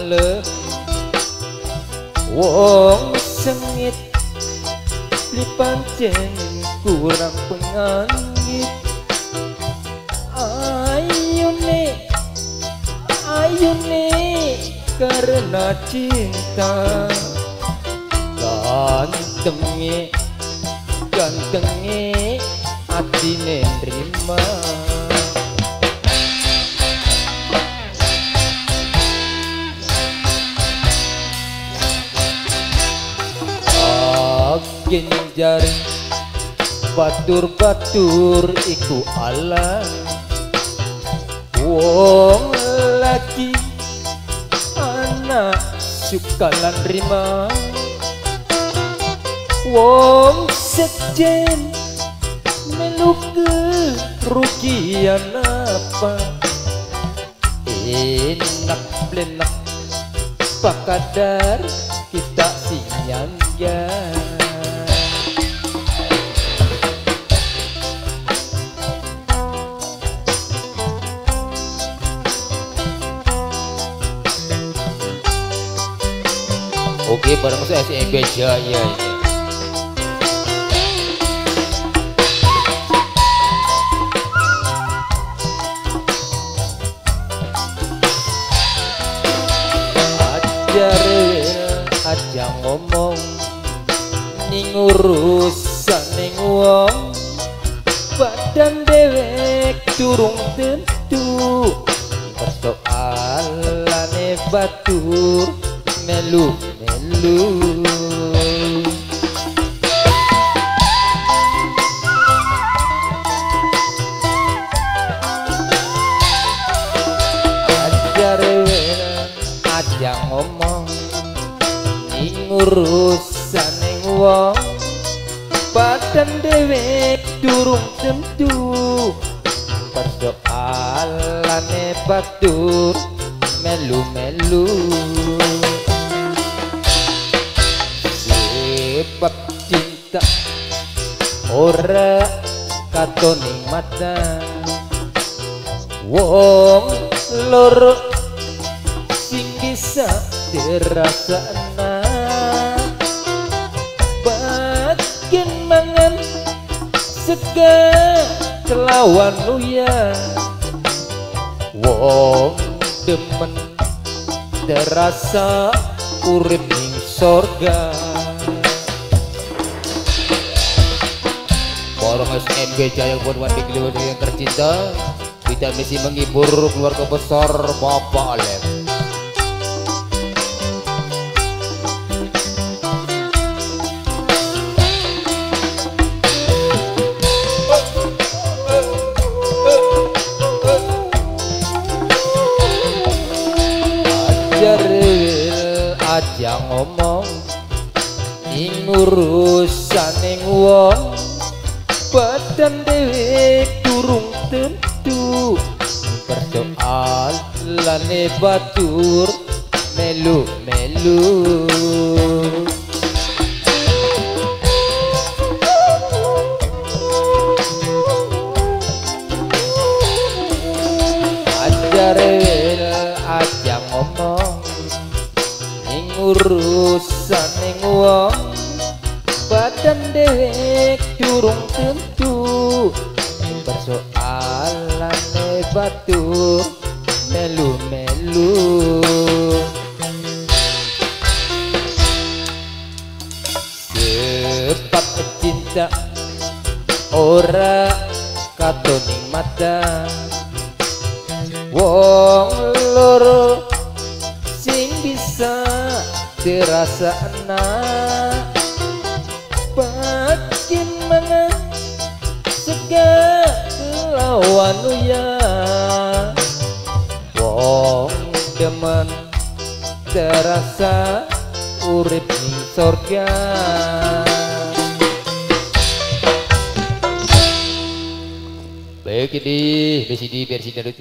dalem wong sengit li pancen kurang pengangit. Ayune ayune karena cinta. Gantenge gantenge atine nerima Genjar batur-batur iku ala Wong lagi anak suka rima. Wong sejen meluk rugian apa? Enak blenak pakadar kita sinyangga Oke, bareng saya si Ebe Jaya. Ajar aja ngomong ning urusan ning wong badan dewek durung tentu persoalane batur melu melu ajar aja ngomong ing urusan ning wong. Badan dewek durung tentu persoalane batur melu-melu sebab cinta. Ora katoning mata wong loro sing bisa dirasakna. Bagian mangan sega kelawan luya. Wong demen terasa urip ning sorga Borong SMB Jaya Wandi Kliwon yang tercinta. Kita misi menghibur keluarga besar Bapak Alem aja ngomong ing urusan ing wong badan dhewe durung tentu. Persoalane batur melu melu ajar aja ngomong ing urusan ing wong badan dewek durung tentu persoalane batur melu-melu. Sebab cinta ora katoning mata. Wong loro sing bisa terasa enak terasa urip ning sorga. Baik ini, besi di versi dari